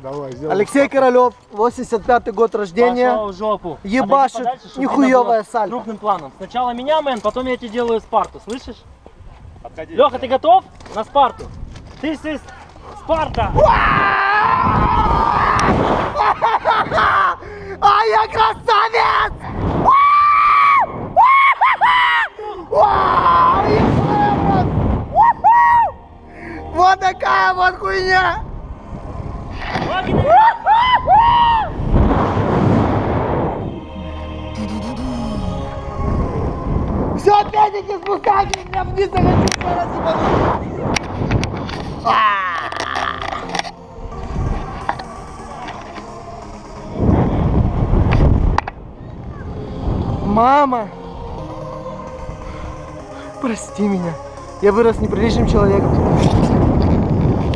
Давай, сделай. Алексей Королев, 85 год рождения. Пошел в жопу. Ебашит подальше, нихуевая сальто. Крупным планом. Сначала меня, мэн, потом я тебе делаю Спарту, слышишь? Леха, ты готов? На Спарту. Ты is Спарта. А я красавец! Вот такая вот хуйня! Все, педики, спускайтесь, я вниз хочу сейчас ебану. Мама! Прости меня. Я вырос неприличным человеком.